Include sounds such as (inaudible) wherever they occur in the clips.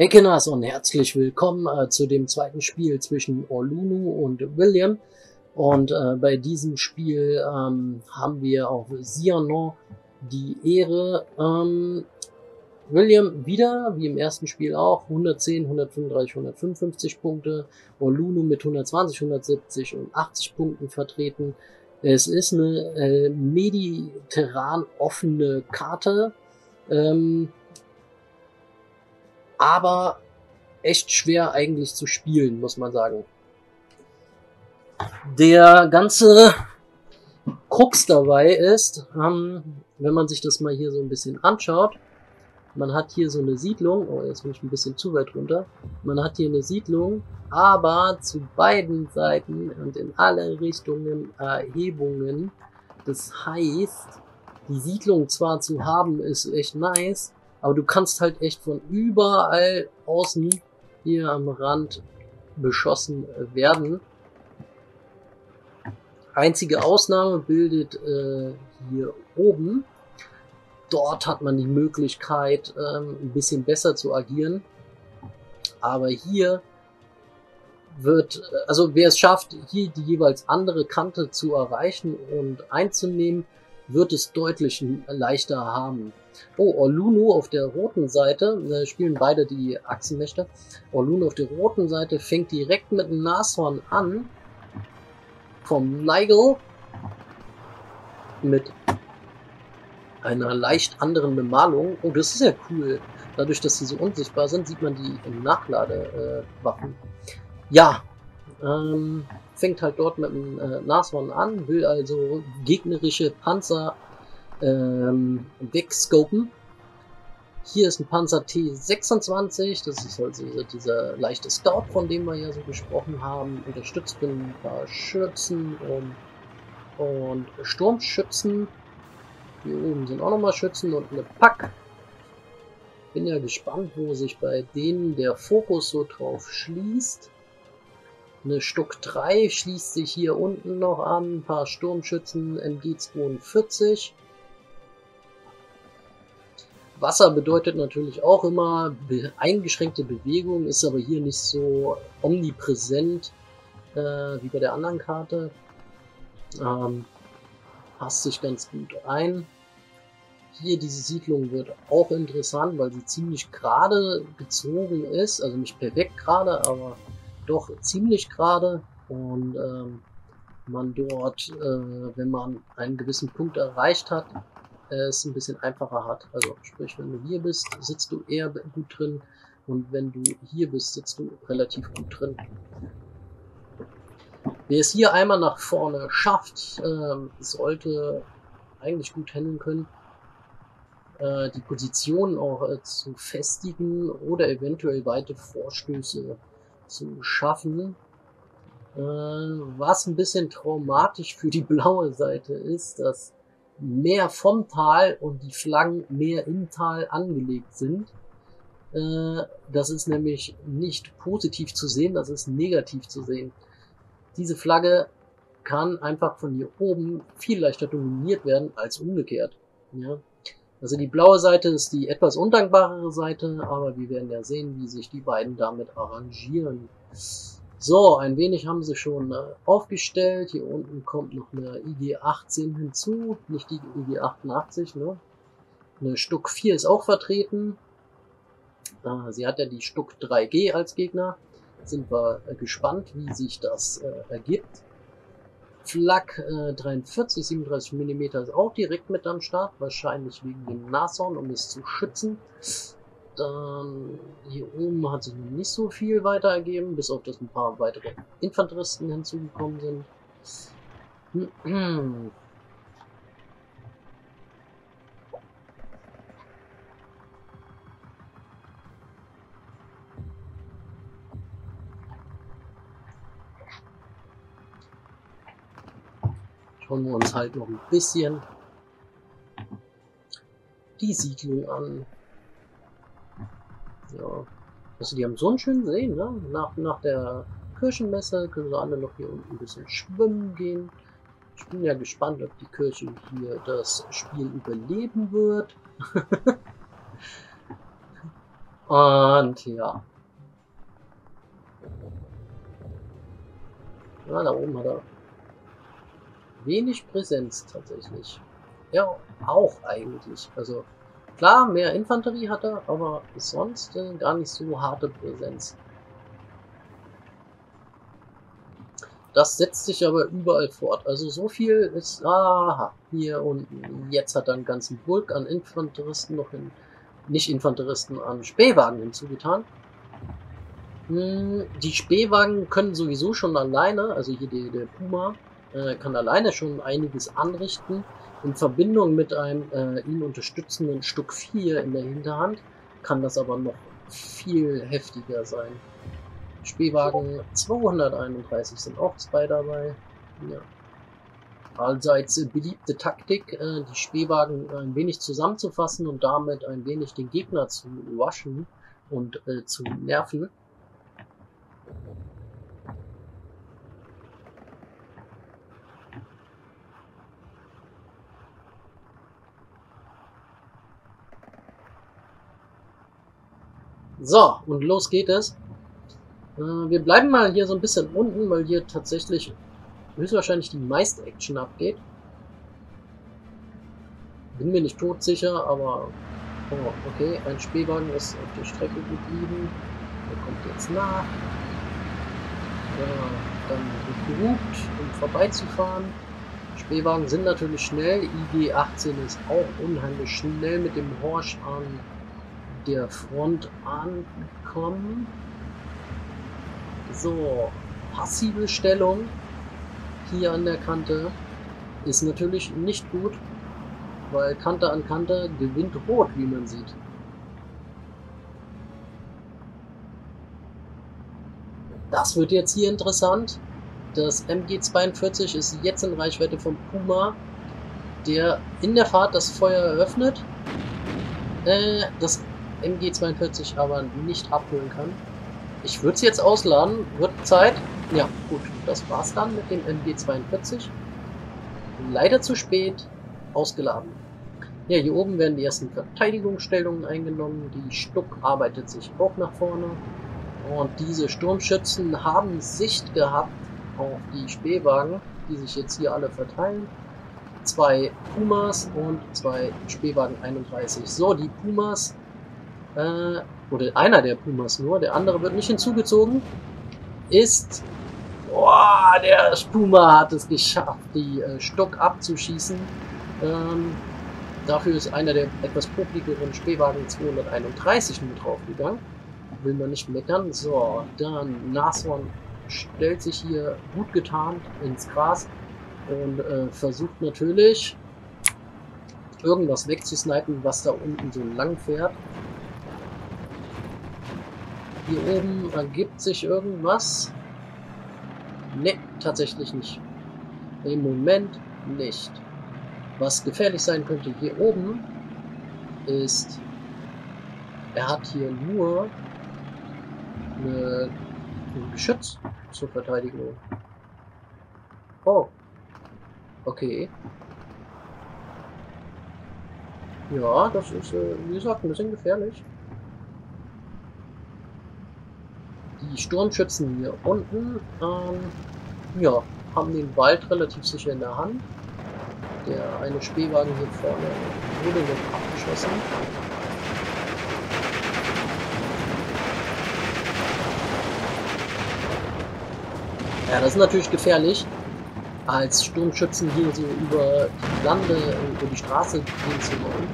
Hey Kinders und herzlich willkommen äh, zu dem zweiten Spiel zwischen Orlunu und William. Und äh, bei diesem Spiel ähm, haben wir auf Sianon die Ehre, ähm, William wieder, wie im ersten Spiel auch, 110, 135, 155 Punkte, Orlunu mit 120, 170 und 80 Punkten vertreten. Es ist eine äh, mediterran offene Karte. Ähm, aber echt schwer eigentlich zu spielen, muss man sagen. Der ganze Krux dabei ist, ähm, wenn man sich das mal hier so ein bisschen anschaut, man hat hier so eine Siedlung, oh jetzt bin ich ein bisschen zu weit runter, man hat hier eine Siedlung, aber zu beiden Seiten und in alle Richtungen Erhebungen. Das heißt, die Siedlung zwar zu haben ist echt nice, aber du kannst halt echt von überall außen hier am Rand beschossen werden. Einzige Ausnahme bildet äh, hier oben. Dort hat man die Möglichkeit, ähm, ein bisschen besser zu agieren. Aber hier wird, also wer es schafft, hier die jeweils andere Kante zu erreichen und einzunehmen, wird es deutlich leichter haben. Oh, Orlunu auf der roten Seite, äh, spielen beide die Achsenmächte. Orlunu auf der roten Seite fängt direkt mit dem Nashorn an. Vom Nigel. Mit einer leicht anderen Bemalung. Oh, das ist ja cool. Dadurch, dass sie so unsichtbar sind, sieht man die im Nachladewaffen. Äh, ja, ähm, fängt halt dort mit dem äh, Nashorn an, will also gegnerische Panzer ähm, wegscopen. Hier ist ein Panzer T26, das ist also dieser leichte Scout, von dem wir ja so gesprochen haben, unterstützt mit ein paar Schützen und, und Sturmschützen. Hier oben sind auch nochmal Schützen und eine Pack. Bin ja gespannt, wo sich bei denen der Fokus so drauf schließt. Eine Stuck 3 schließt sich hier unten noch an, ein paar Sturmschützen MG42. Wasser bedeutet natürlich auch immer eingeschränkte Bewegung, ist aber hier nicht so omnipräsent äh, wie bei der anderen Karte. Ähm, passt sich ganz gut ein. Hier diese Siedlung wird auch interessant, weil sie ziemlich gerade gezogen ist, also nicht perfekt gerade, aber doch ziemlich gerade und ähm, man dort, äh, wenn man einen gewissen Punkt erreicht hat, es ein bisschen einfacher hat. Also sprich, wenn du hier bist, sitzt du eher gut drin und wenn du hier bist, sitzt du relativ gut drin. Wer es hier einmal nach vorne schafft, äh, sollte eigentlich gut handeln können, äh, die Position auch äh, zu festigen oder eventuell weite Vorstöße zu schaffen. Äh, was ein bisschen traumatisch für die blaue Seite ist, dass mehr vom Tal und die Flaggen mehr im Tal angelegt sind. Äh, das ist nämlich nicht positiv zu sehen, das ist negativ zu sehen. Diese Flagge kann einfach von hier oben viel leichter dominiert werden als umgekehrt. Ja? Also die blaue Seite ist die etwas undankbarere Seite, aber wir werden ja sehen, wie sich die beiden damit arrangieren. So, ein wenig haben sie schon äh, aufgestellt. Hier unten kommt noch eine IG-18 hinzu, nicht die IG-88. Ne? Eine Stuck 4 ist auch vertreten. Äh, sie hat ja die Stuck 3G als Gegner. Sind wir äh, gespannt, wie sich das ergibt. Flak äh, 43, 37 mm ist auch direkt mit am Start, wahrscheinlich wegen dem Nashorn, um es zu schützen. Dann hier oben hat sich nicht so viel weiter ergeben, bis auf dass ein paar weitere Infanteristen hinzugekommen sind. (clears throat) Schauen wir uns halt noch ein bisschen die Siedlung an. Ja. Also die haben so einen schönen See, ne? Nach, nach der Kirchenmesse können sie alle noch hier unten ein bisschen schwimmen gehen. Ich bin ja gespannt, ob die Kirche hier das Spiel überleben wird. (laughs) Und ja. Ja, da oben hat er wenig Präsenz tatsächlich. Ja, auch eigentlich. Also klar, mehr Infanterie hat er, aber sonst äh, gar nicht so harte Präsenz. Das setzt sich aber überall fort. Also so viel ist, aha, hier unten. Jetzt hat er einen ganzen Bulk an Infanteristen noch in, nicht Infanteristen, an Spähwagen hinzugetan. Hm, die Spähwagen können sowieso schon alleine, also hier der Puma, äh, kann alleine schon einiges anrichten. In Verbindung mit einem äh, ihn unterstützenden Stück 4 in der Hinterhand kann das aber noch viel heftiger sein. Spähwagen 231 sind auch zwei dabei. Ja. Allseits beliebte Taktik, äh, die Spähwagen ein wenig zusammenzufassen und damit ein wenig den Gegner zu waschen und äh, zu nerven. So, und los geht es. Äh, wir bleiben mal hier so ein bisschen unten, weil hier tatsächlich höchstwahrscheinlich die meiste Action abgeht. Bin mir nicht todsicher, aber... Oh, okay, ein Spähwagen ist auf der Strecke geblieben. Der kommt jetzt nach. Ja, dann wird gerupt, um vorbeizufahren. Spähwagen sind natürlich schnell. IG-18 ist auch unheimlich schnell mit dem Horsch an der Front ankommen. So, passive Stellung hier an der Kante ist natürlich nicht gut, weil Kante an Kante gewinnt Rot, wie man sieht. Das wird jetzt hier interessant. Das MG42 ist jetzt in Reichweite vom Puma, der in der Fahrt das Feuer eröffnet. Äh, das MG42 aber nicht abholen kann. Ich würde es jetzt ausladen. Wird Zeit. Ja, gut. Das war's dann mit dem MG42. Leider zu spät. Ausgeladen. Ja, hier oben werden die ersten Verteidigungsstellungen eingenommen. Die Stuck arbeitet sich auch nach vorne. Und diese Sturmschützen haben Sicht gehabt auf die Spähwagen, die sich jetzt hier alle verteilen. Zwei Pumas und zwei Spähwagen 31. So, die Pumas äh, oder einer der Pumas nur, der andere wird nicht hinzugezogen, ist, boah, der Puma hat es geschafft, die äh, Stock abzuschießen. Ähm, dafür ist einer der etwas publikeren Spähwagen 231 nur draufgegangen. Will man nicht meckern. So, dann Nashorn stellt sich hier gut getarnt ins Gras und äh, versucht natürlich irgendwas wegzusnipen, was da unten so lang fährt. Hier oben ergibt sich irgendwas. Ne, tatsächlich nicht. Im Moment nicht. Was gefährlich sein könnte hier oben ist, er hat hier nur eine, ein Geschütz zur Verteidigung. Oh. Okay. Ja, das ist, äh, wie gesagt, ein bisschen gefährlich. Die Sturmschützen hier unten, ähm, ja, haben den Wald relativ sicher in der Hand. Der eine Spähwagen hier vorne wurde noch abgeschossen. Ja, das ist natürlich gefährlich, als Sturmschützen hier so über die Lande, über die Straße gehen zu wollen.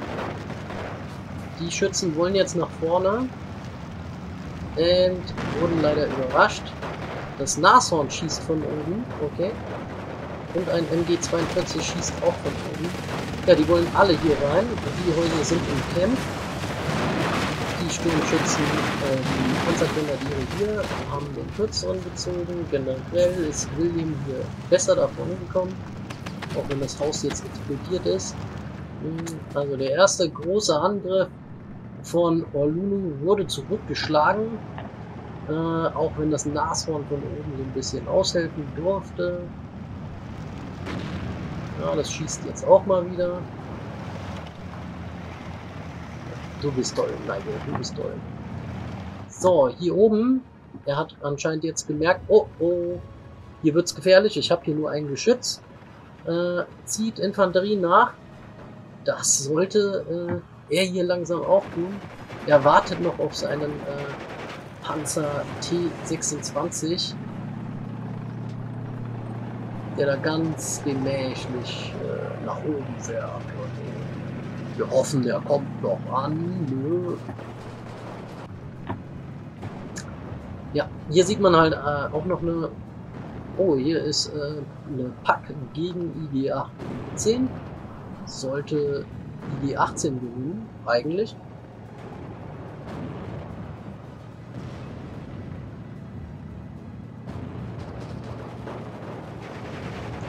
Die Schützen wollen jetzt nach vorne und wurden leider überrascht. Das Nashorn schießt von oben, okay. Und ein MG42 schießt auch von oben. Ja, die wollen alle hier rein. Die Häuser sind im Camp. Die Sturmschützen, äh, die Panzergrenadiere hier haben den kürzeren gezogen. Generell ist William hier besser davon gekommen. Auch wenn das Haus jetzt explodiert ist. Hm, also der erste große Angriff von Orlunu wurde zurückgeschlagen, äh, auch wenn das Nashorn von oben so ein bisschen aushelfen durfte. Ja, das schießt jetzt auch mal wieder. Du bist toll, Nigel, du bist toll. So, hier oben, er hat anscheinend jetzt gemerkt, oh, oh, hier wird's gefährlich, ich habe hier nur ein Geschütz. Äh, zieht Infanterie nach. Das sollte äh, er hier langsam auch tun. Er wartet noch auf seinen äh, Panzer T26, der da ganz gemächlich äh, nach oben fährt. Wir hoffen, der kommt noch an. Nö. Ja, hier sieht man halt äh, auch noch eine... Oh, hier ist äh, eine Pack gegen IG-18. Sollte IG-18 gewinnen, eigentlich.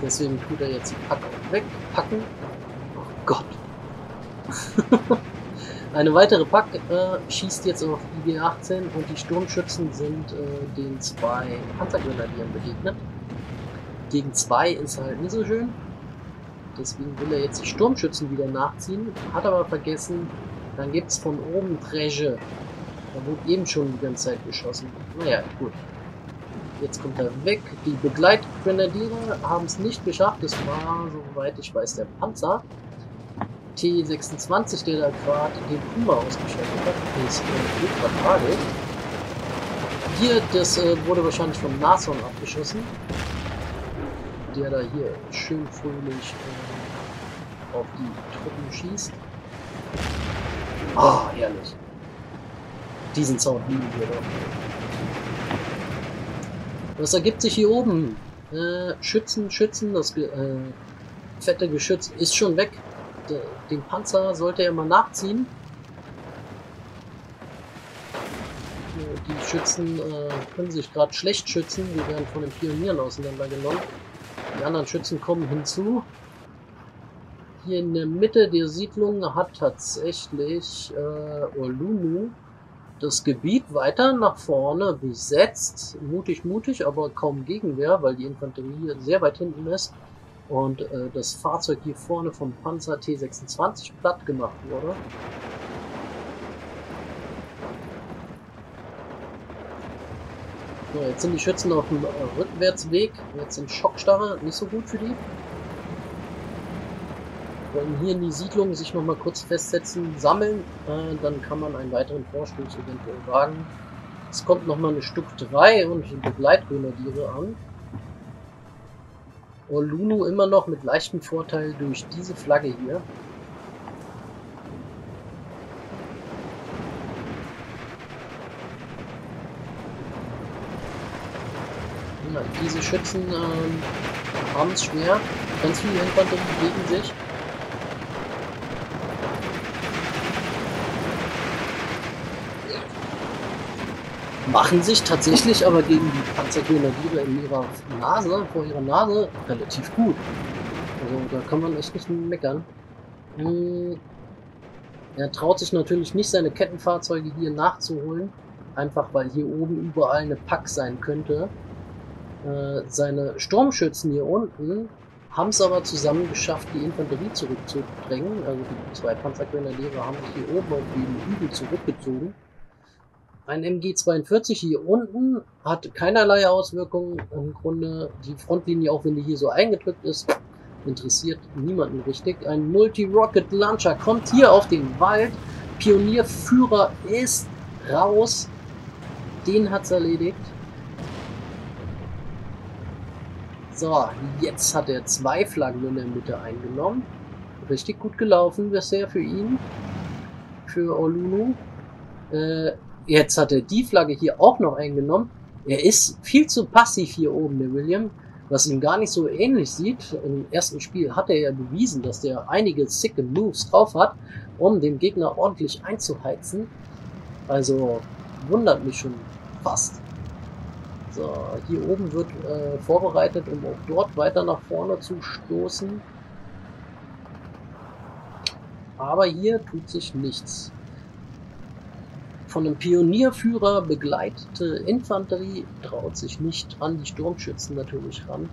Deswegen tut er jetzt die Pack auch wegpacken. Oh Gott. (laughs) Eine weitere Pack äh, schießt jetzt auf IG-18 und die Sturmschützen sind äh, den zwei Panzergrenadieren begegnet. Gegen zwei ist halt nicht so schön. Deswegen will er jetzt die Sturmschützen wieder nachziehen. Hat aber vergessen, dann gibt es von oben Dresche. Da wurde eben schon die ganze Zeit geschossen. Naja, gut. Jetzt kommt er weg. Die Begleitgrenadiere haben es nicht geschafft. Das war, soweit ich weiß, der Panzer. T26, der da gerade den Puma ausgeschaltet hat, äh, ultra tragisch. Hier, das äh, wurde wahrscheinlich vom Nason abgeschossen. Der da hier schön fröhlich äh, auf die Truppen schießt. Ah, oh, herrlich. Diesen Sound lieben wir doch. Was ergibt sich hier oben? Äh, Schützen, Schützen, das äh, fette Geschütz ist schon weg den Panzer sollte er mal nachziehen. Die Schützen äh, können sich gerade schlecht schützen, die werden von den Pionieren auseinandergenommen. Die anderen Schützen kommen hinzu. Hier in der Mitte der Siedlung hat tatsächlich äh, Olunu das Gebiet weiter nach vorne besetzt. Mutig, mutig, aber kaum Gegenwehr, weil die Infanterie sehr weit hinten ist und äh, das Fahrzeug hier vorne vom Panzer T26 platt gemacht wurde. So, jetzt sind die Schützen auf dem äh, Rückwärtsweg, jetzt in Schockstarre, nicht so gut für die. Wollen hier in die Siedlung sich nochmal kurz festsetzen, sammeln, äh, dann kann man einen weiteren Vorstoß eventuell wagen. Es kommt nochmal eine Stück 3 und Begleitgrenadiere an. Olunu immer noch mit leichtem Vorteil durch diese Flagge hier. Diese Schützen ähm, haben es schwer. Ganz viele Infanterie bewegen sich. machen sich tatsächlich aber gegen die Panzergrenadiere in ihrer Nase, vor ihrer Nase, relativ gut. Also da kann man echt nicht meckern. Hm, er traut sich natürlich nicht, seine Kettenfahrzeuge hier nachzuholen, einfach weil hier oben überall eine Pack sein könnte. Äh, seine Sturmschützen hier unten haben es aber zusammen geschafft, die Infanterie zurückzudrängen. Also die zwei Panzergrenadiere haben sich hier oben auf den Hügel zurückgezogen. Ein MG42 hier unten hat keinerlei Auswirkungen. Im Grunde die Frontlinie, auch wenn die hier so eingedrückt ist, interessiert niemanden richtig. Ein Multi-Rocket Launcher kommt hier auf den Wald. Pionierführer ist raus. Den hat's erledigt. So, jetzt hat er zwei Flaggen in der Mitte eingenommen. Richtig gut gelaufen bisher für ihn. Für Olunu. Äh, Jetzt hat er die Flagge hier auch noch eingenommen. Er ist viel zu passiv hier oben, der William, was ihm gar nicht so ähnlich sieht. Im ersten Spiel hat er ja bewiesen, dass der einige sicke Moves drauf hat, um den Gegner ordentlich einzuheizen. Also wundert mich schon fast. So, hier oben wird äh, vorbereitet, um auch dort weiter nach vorne zu stoßen. Aber hier tut sich nichts von einem Pionierführer begleitete Infanterie traut sich nicht an die Sturmschützen natürlich ran.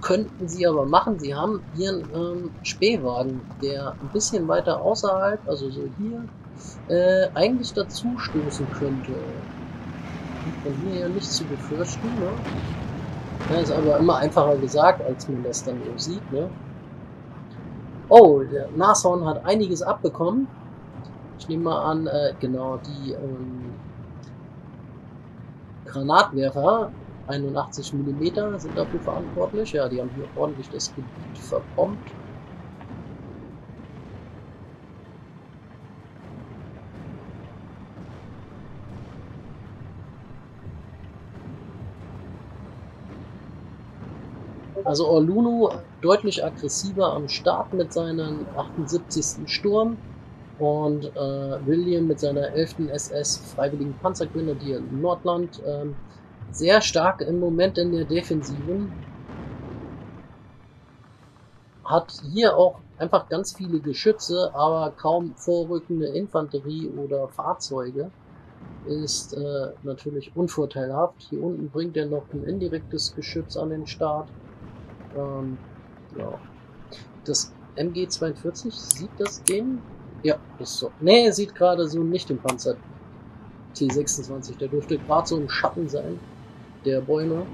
Könnten sie aber machen. Sie haben ihren ähm, Spähwagen, der ein bisschen weiter außerhalb, also so hier, äh, eigentlich dazu stoßen könnte. Von hier ja nicht zu befürchten. Ne? Ja, ist aber immer einfacher gesagt, als man das dann so sieht. Ne? Oh, der Nashorn hat einiges abbekommen. Ich nehme mal an, äh, genau, die ähm, Granatwerfer 81 mm sind dafür verantwortlich. Ja, die haben hier ordentlich das Gebiet verbombt. Also Orlunu deutlich aggressiver am Start mit seinem 78. Sturm und äh, William mit seiner 11. SS Freiwilligen Panzergrenadier Nordland ähm, sehr stark im Moment in der Defensiven. Hat hier auch einfach ganz viele Geschütze, aber kaum vorrückende Infanterie oder Fahrzeuge. Ist äh, natürlich unvorteilhaft. Hier unten bringt er noch ein indirektes Geschütz an den Start. Ähm, ja. Das MG42, sieht das den? Ja, ist so. Ne, er sieht gerade so nicht den Panzer T26. Der dürfte gerade so im Schatten sein, der Bäume.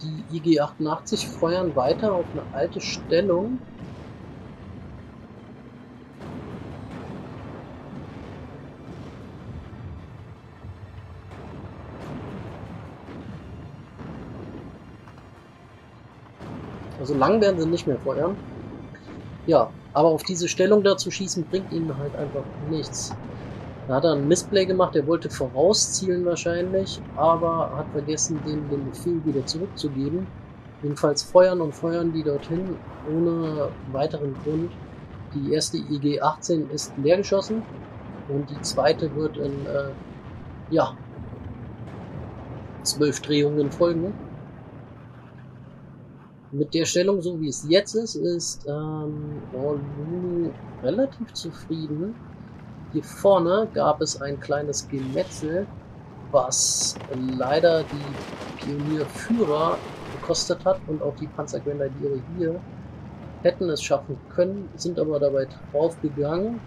Die IG-88 feuern weiter auf eine alte Stellung. Also lang werden sie nicht mehr feuern. Ja, aber auf diese Stellung da zu schießen, bringt ihnen halt einfach nichts. Da hat er ein Missplay gemacht, er wollte vorauszielen wahrscheinlich, aber hat vergessen, den, den Befehl wieder zurückzugeben. Jedenfalls feuern und feuern die dorthin, ohne weiteren Grund. Die erste IG-18 ist leer geschossen und die zweite wird in, äh, ja, zwölf Drehungen folgen. Mit der Stellung, so wie es jetzt ist, ist ähm, Lulu relativ zufrieden. Hier vorne gab es ein kleines Gemetzel, was leider die Pionierführer gekostet hat und auch die Panzergrenadiere hier hätten es schaffen können, sind aber dabei draufgegangen.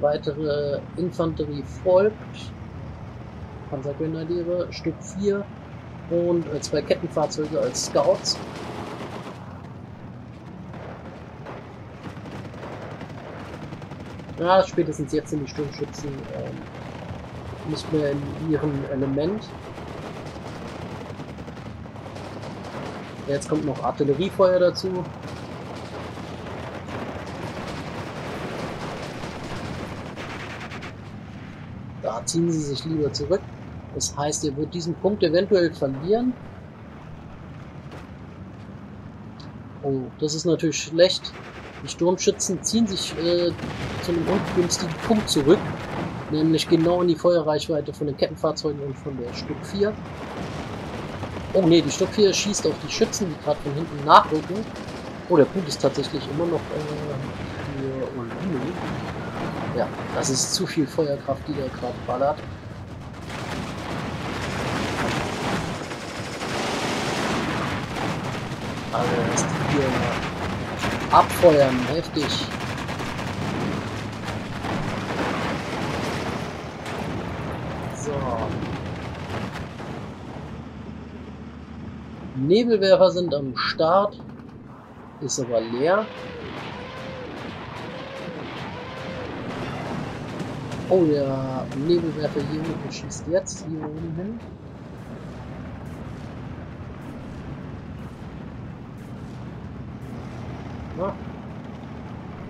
Weitere Infanterie folgt. Panzergrenadiere, Stück 4 und äh, zwei Kettenfahrzeuge als Scouts. Ja, spätestens jetzt sind die Sturmschützen ähm, nicht mehr in ihrem Element. Jetzt kommt noch Artilleriefeuer dazu. Da ziehen sie sich lieber zurück. Das heißt, er wird diesen Punkt eventuell verlieren. Oh, das ist natürlich schlecht. Die Sturmschützen ziehen sich äh, zu einem ungünstigen Punkt zurück. Nämlich genau in die Feuerreichweite von den Kettenfahrzeugen und von der Stück 4. Oh ne, die Stück 4 schießt auf die Schützen, die gerade von hinten nachrücken. Oh, der Punkt ist tatsächlich immer noch äh, für Olino. Ja, das ist zu viel Feuerkraft, die der gerade ballert. Also ist hier abfeuern, heftig. So. Nebelwerfer sind am Start. Ist aber leer. Oh, der Nebelwerfer hier unten schießt jetzt hier oben hin.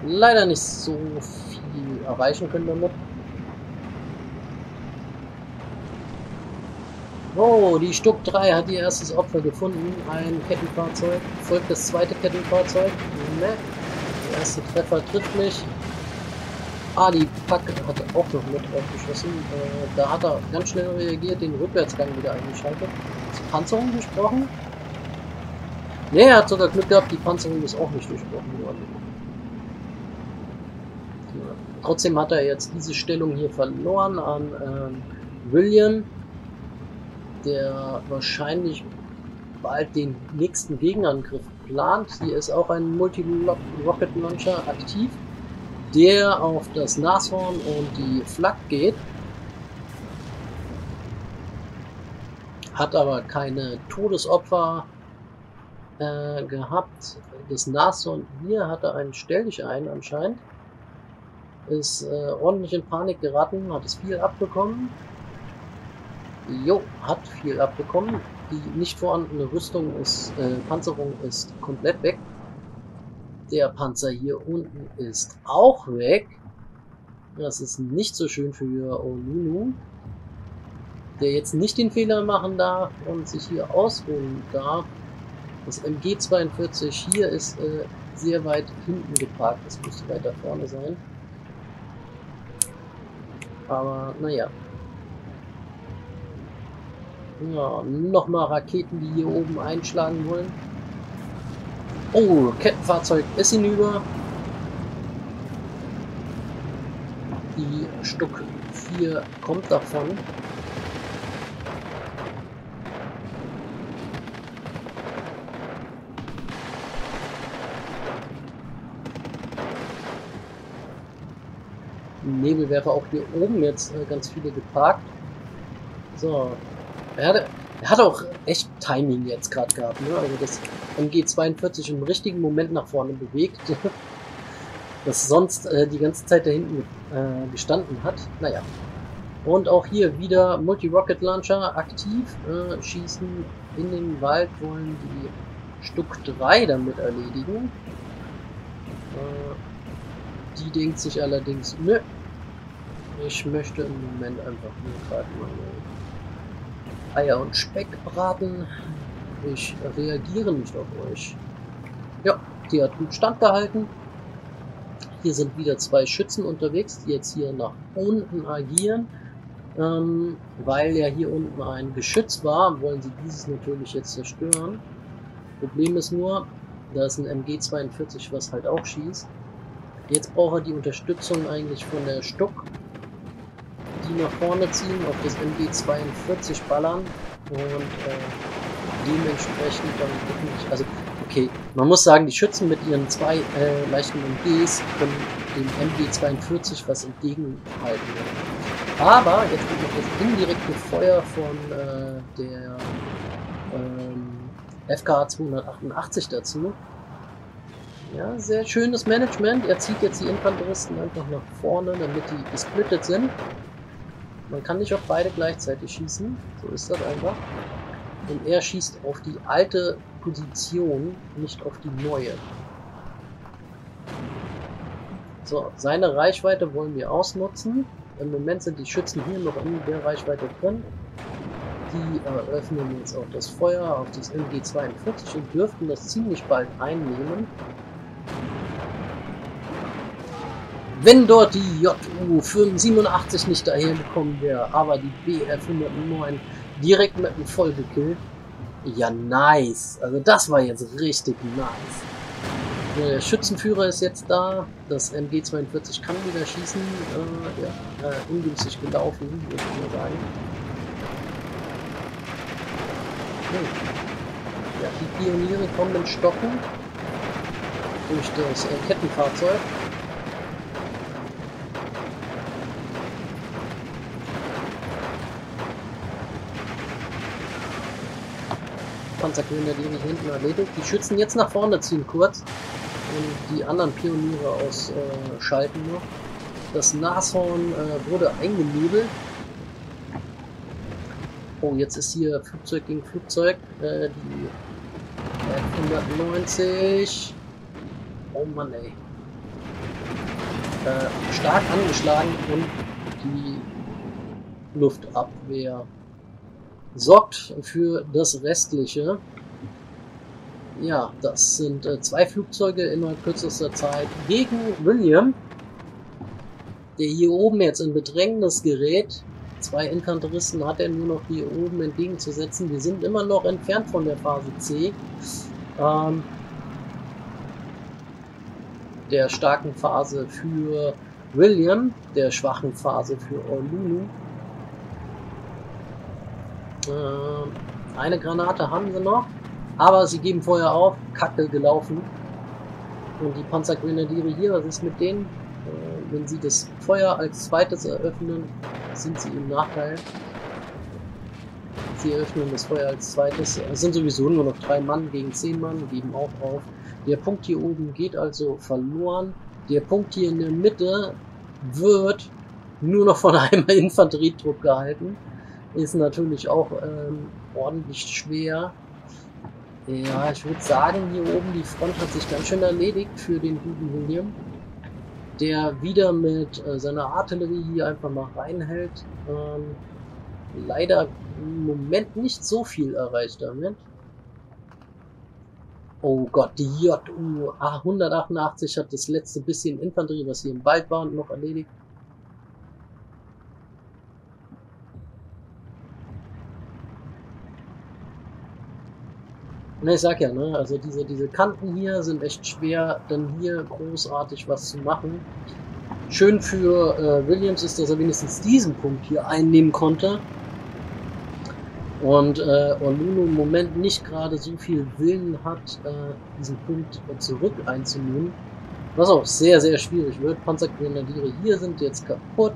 Leider nicht so viel erreichen können damit. Oh, die Stuck 3 hat ihr erstes Opfer gefunden. Ein Kettenfahrzeug. Folgt das zweite Kettenfahrzeug. Ne. Der erste Treffer trifft mich. Ah, die Pack hat auch noch mit aufgeschossen. Äh, da hat er ganz schnell reagiert, den Rückwärtsgang wieder eingeschaltet. Ist Panzerung gesprochen? Ne, er hat sogar Glück gehabt, die Panzerung ist auch nicht durchbrochen worden. Trotzdem hat er jetzt diese Stellung hier verloren an ähm, William, der wahrscheinlich bald den nächsten Gegenangriff plant. Hier ist auch ein Multi-Rocket Launcher aktiv. der auf das Nashorn und die Flak geht. Hat aber keine Todesopfer äh, gehabt. Das Nashorn hier hatte einen Stell dich ein anscheinend. Ist äh, ordentlich in Panik geraten, hat es viel abbekommen. Jo, hat viel abbekommen. Die nicht vorhandene Rüstung ist, äh, Panzerung ist komplett weg. Der Panzer hier unten ist auch weg. Das ist nicht so schön für Olunu. Der jetzt nicht den Fehler machen darf und sich hier ausruhen darf. Das MG42 hier ist äh, sehr weit hinten geparkt. Das müsste weiter vorne sein. Aber naja. Ja, nochmal Raketen, die hier oben einschlagen wollen. Oh, Kettenfahrzeug ist hinüber. Die Stuck 4 kommt davon. Nebelwerfer auch hier oben jetzt äh, ganz viele geparkt. So. Er hatte, er hat auch echt Timing jetzt gerade gehabt, ne? Also das MG42 im richtigen Moment nach vorne bewegt. (laughs) das sonst äh, die ganze Zeit da hinten äh, gestanden hat. Naja. Und auch hier wieder Multi-Rocket Launcher aktiv. Äh, schießen in den Wald, wollen die Stuck 3 damit erledigen. Äh, die denkt sich allerdings, nö, ich möchte im Moment einfach nur gerade meine Eier und Speck braten. Ich reagiere nicht auf euch. Ja, die hat gut standgehalten. Hier sind wieder zwei Schützen unterwegs, die jetzt hier nach unten agieren. Ähm, weil ja hier unten ein Geschütz war, wollen sie dieses natürlich jetzt zerstören. Problem ist nur, da ist ein MG42, was halt auch schießt. Jetzt braucht er die Unterstützung eigentlich von der Stuck, die nach vorne ziehen, auf das MG42 ballern und äh, dementsprechend dann wirklich, also okay, man muss sagen, die Schützen mit ihren zwei äh, leichten MGs können dem MG42 was entgegenhalten. Aber jetzt kommt noch das indirekte Feuer von äh, der ähm, FK 288 dazu. Ja, sehr schönes Management. Er zieht jetzt die Infanteristen einfach nach vorne, damit die gesplittet sind. Man kann nicht auf beide gleichzeitig schießen. So ist das einfach. Und er schießt auf die alte Position, nicht auf die neue. So, seine Reichweite wollen wir ausnutzen. Im Moment sind die Schützen hier noch in der Reichweite drin. Die eröffnen jetzt auch das Feuer auf das MG42 und dürften das ziemlich bald einnehmen. Wenn dort die JU 87 nicht dahergekommen wäre, aber die BF 109 direkt mit einem voll gekillt. Ja, nice. Also das war jetzt richtig nice. Der Schützenführer ist jetzt da. Das MG42 kann wieder schießen. Äh, ja, äh, ungünstig gelaufen, würde ich mal sagen. Hm. Ja, die Pioniere kommen in Stocken durch das äh, Kettenfahrzeug. Panzergrenadiere hinten erledigt. Die Schützen jetzt nach vorne ziehen kurz und die anderen Pioniere ausschalten äh, noch. Das Nashorn äh, wurde eingenebelt. Oh, jetzt ist hier Flugzeug gegen Flugzeug. Äh, die F-190. Oh Mann, ey. Äh, stark angeschlagen und die Luftabwehr sorgt für das Restliche. Ja, das sind äh, zwei Flugzeuge innerhalb kürzester Zeit gegen William, der hier oben jetzt in Bedrängnis gerät. Zwei Infanteristen hat er nur noch hier oben entgegenzusetzen. Wir sind immer noch entfernt von der Phase C. Ähm, der starken Phase für William, der schwachen Phase für Orlunu. Äh, eine Granate haben sie noch, aber sie geben vorher auf. Kacke gelaufen. Und die Panzergrenadiere hier, was ist mit denen? wenn sie das Feuer als zweites eröffnen, sind sie im Nachteil. Sie eröffnen das Feuer als zweites. Es sind sowieso nur noch drei Mann gegen zehn Mann, geben auch auf. Der Punkt hier oben geht also verloren. Der Punkt hier in der Mitte wird nur noch von einem (laughs) Infanterietrupp gehalten. Ist natürlich auch ähm, ordentlich schwer. Ja, ich würde sagen, hier oben die Front hat sich ganz schön erledigt für den guten William. Der wieder mit äh, seiner Artillerie hier einfach mal reinhält. Ähm, leider im Moment nicht so viel erreicht damit. Oh Gott, die JU 188 hat das letzte bisschen Infanterie, was hier im Wald war, noch erledigt. Ne, ich sag ja, ne, also diese, diese Kanten hier sind echt schwer, dann hier großartig was zu machen. Schön für äh, Williams ist, dass er wenigstens diesen Punkt hier einnehmen konnte. Und äh, Orluno im Moment nicht gerade so viel Willen hat, äh, diesen Punkt zurück einzunehmen. Was auch sehr, sehr schwierig wird. Panzergrenadiere hier sind jetzt kaputt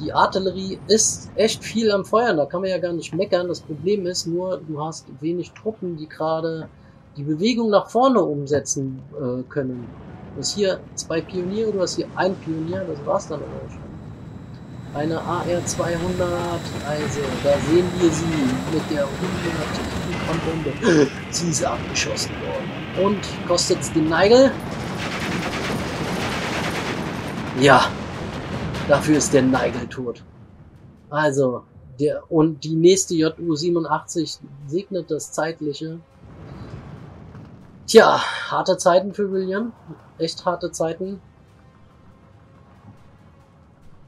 die Artillerie ist echt viel am Feuern, da kann man ja gar nicht meckern. Das Problem ist nur, du hast wenig Truppen, die gerade die Bewegung nach vorne umsetzen äh, können. Du hast hier zwei Pioniere, du hast hier ein Pionier, das war's dann aber schon. Eine AR-200, also da sehen wir sie mit der 100 Bombe. (laughs) Sie ist abgeschossen worden. Und kostet's den Neigel? Ja, Dafür ist der Neigel tot. Also, der, und die nächste JU 87 segnet das Zeitliche. Tja, harte Zeiten für William. Echt harte Zeiten.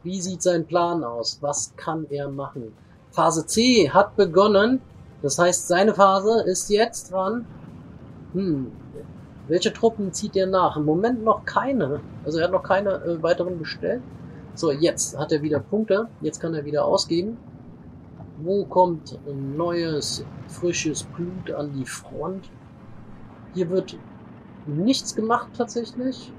Wie sieht sein Plan aus? Was kann er machen? Phase C hat begonnen. Das heißt, seine Phase ist jetzt dran. Hm. Welche Truppen zieht er nach? Im Moment noch keine. Also er hat noch keine äh, weiteren bestellt. So, jetzt hat er wieder Punkte. Jetzt kann er wieder ausgeben. Wo kommt neues, frisches Blut an die Front? Hier wird nichts gemacht tatsächlich.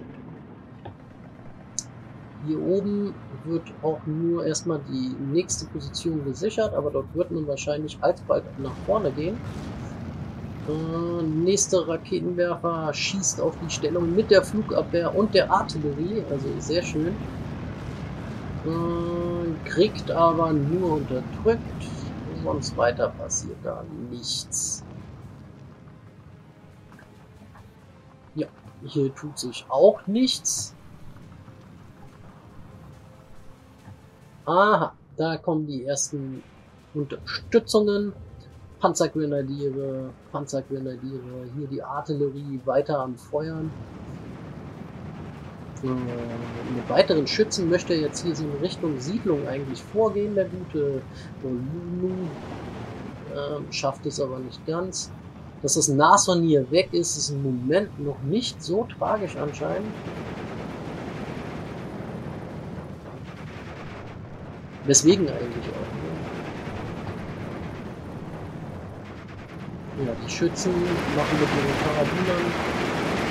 Hier oben wird auch nur erstmal die nächste Position gesichert, aber dort wird man wahrscheinlich alsbald nach vorne gehen. Äh, nächster Raketenwerfer schießt auf die Stellung mit der Flugabwehr und der Artillerie, also sehr schön. Äh, kriegt aber nur unterdrückt. Sonst weiter passiert da nichts. Ja, hier tut sich auch nichts. Aha, da kommen die ersten Unterstützungen. Panzergrenadiere, Panzergrenadiere, hier die Artillerie weiter am Feuern. Äh, mit weiteren Schützen möchte er jetzt hier so in Richtung Siedlung eigentlich vorgehen, der gute Lulu. Äh, schafft es aber nicht ganz. Dass das Nashorn hier weg ist, ist im Moment noch nicht so tragisch anscheinend. Weswegen eigentlich auch. Ne? Ja, die Schützen machen mit ihren Karabinern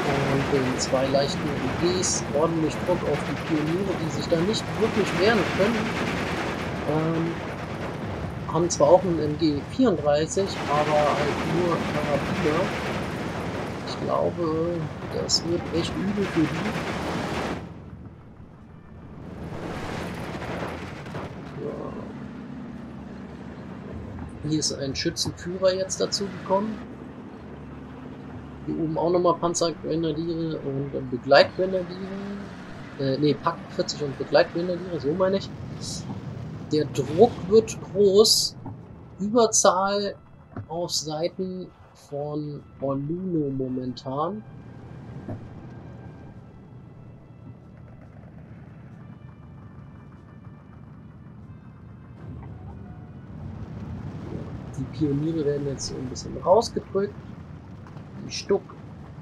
und den zwei leichten MGs ordentlich Druck auf die Pioniere, die sich da nicht wirklich wehren können. Ähm, haben zwar auch einen MG 34, aber halt nur Karabiner. Ich glaube, das wird echt übel für die. Hier ist ein Schützenführer jetzt dazu gekommen. Hier oben auch nochmal Panzergrenadiere und Begleitgrenadiere. Äh, ne, Pack 40 und Begleitgrenadiere, so meine ich. Der Druck wird groß. Überzahl auf Seiten von Orluno momentan. Die Pioniere werden jetzt so ein bisschen rausgedrückt. Stuck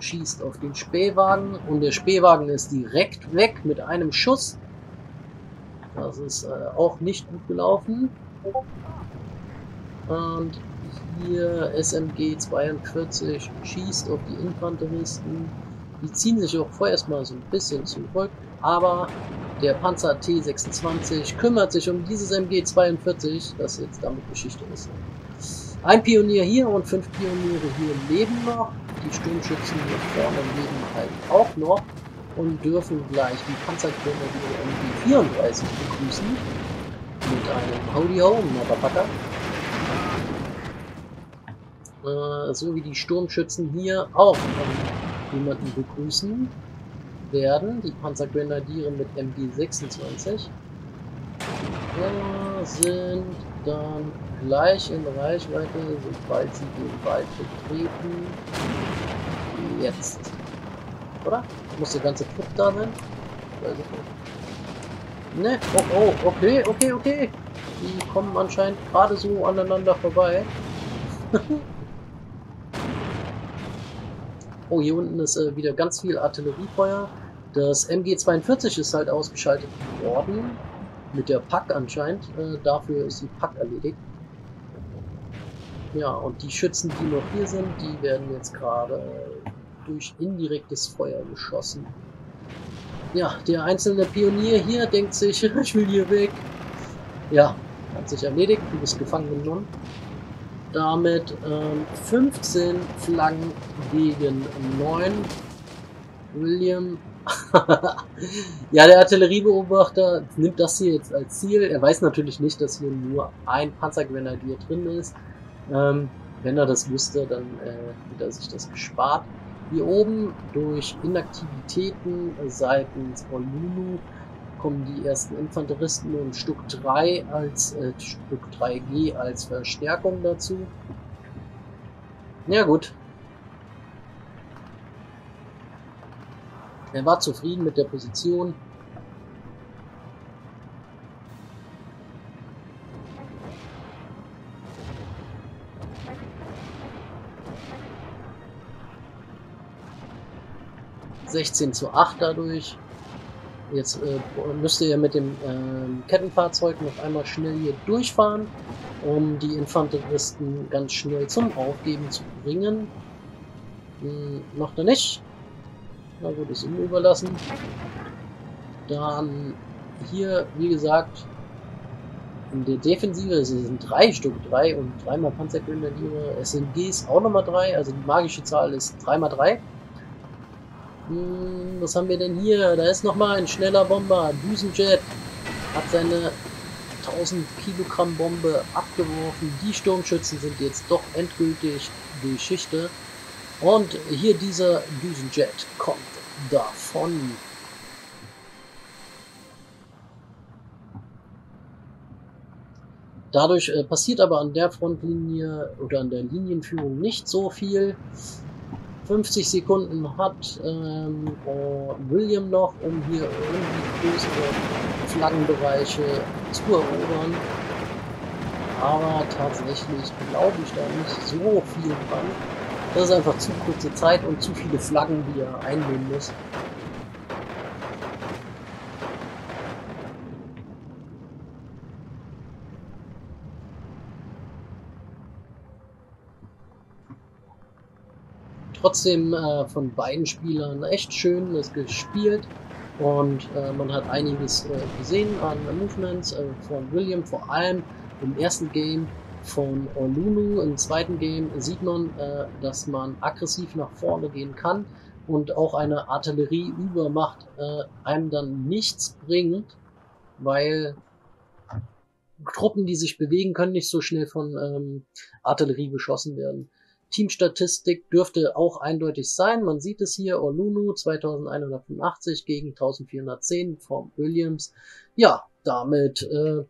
schießt auf den Spähwagen und der Spähwagen ist direkt weg mit einem Schuss. Das ist äh, auch nicht gut gelaufen. Und hier SMG 42 schießt auf die Infanteristen. Die ziehen sich auch vorerst mal so ein bisschen zurück, aber Der Panzer T26 kümmert sich um dieses MG42, das jetzt damit Geschichte ist. Ein Pionier hier und fünf Pioniere hier leben noch. Die Sturmschützen hier vorne leben halt auch noch und dürfen gleich die Panzergrenadiere MG34 begrüßen. Mit einem Howdy Ho, Motherfucker. Äh, so wie die Sturmschützen hier auch ähm, jemanden begrüßen werden. Die Panzergrenadiere mit MG26 ja, sind dann gleich in Reichweite, sobald sie den Wald betreten. Jetzt. Oder? Muss der ganze Trupp da sein? Weiß ich nicht. Ne, oh, oh, okay, okay, okay. Die kommen anscheinend gerade so aneinander vorbei. (laughs) oh, hier unten ist äh, wieder ganz viel Artilleriefeuer. Das MG42 ist halt ausgeschaltet worden. Mit der Pack anscheinend. Äh, dafür ist die Pack erledigt. Ja, und die Schützen, die noch hier sind, die werden jetzt gerade durch indirektes Feuer geschossen. Ja, der einzelne Pionier hier denkt sich, (laughs) ich will hier weg. Ja, hat sich erledigt, du bist gefangen genommen. Damit ähm, 15 Flaggen gegen 9. William. (laughs) ja, der Artilleriebeobachter nimmt das hier jetzt als Ziel. Er weiß natürlich nicht, dass hier nur ein Panzergrenadier drin ist. Ähm, wenn er das wüsste, dann äh, hätte er sich das gespart. Hier oben durch Inaktivitäten seitens Olulu kommen die ersten Infanteristen und Stück 3 als äh, Stück 3G als Verstärkung dazu. Ja gut. Er war zufrieden mit der Position. 16 zu 8 dadurch. Jetzt äh, müsst ihr mit dem äh, Kettenfahrzeug noch einmal schnell hier durchfahren, um die Infanteristen ganz schnell zum Aufgeben zu bringen. Hm, macht er nicht. Na gut, ist ihm überlassen. Dann hier, wie gesagt, in der Defensive, es sind drei Stück, drei und dreimal Panzergrenadiere, SMGs auch nochmal drei, also die magische Zahl ist dreimal drei. Hm, was haben wir denn hier? Da ist nochmal ein schneller Bomber. Düsenjet hat seine 1000 Kilogramm Bombe abgeworfen. Die Sturmschützen sind jetzt doch endgültig Geschichte. Und hier dieser Düsenjet kommt davon. Dadurch äh, passiert aber an der Frontlinie oder an der Linienführung nicht so viel. 50 Sekunden hat ähm, William noch, um hier irgendwie größere Flaggenbereiche zu erobern. Aber tatsächlich glaube ich da nicht so viel dran. Das ist einfach zu kurze Zeit und zu viele Flaggen, die er einnehmen muss. Trotzdem äh, von beiden Spielern echt schön gespielt und äh, man hat einiges äh, gesehen an Movements äh, von William, vor allem im ersten Game von Olunu. Im zweiten Game sieht man, äh, dass man aggressiv nach vorne gehen kann und auch eine Artillerieübermacht einem dann nichts bringt, weil Truppen, die sich bewegen, können nicht so schnell von ähm, Artillerie beschossen werden. Teamstatistik dürfte auch eindeutig sein. Man sieht es hier, Olunu 2185 gegen 1410 von Williams. Ja, damit äh,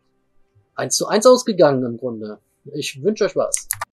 1 zu 1 ausgegangen im Grunde. Ich wünsche euch was.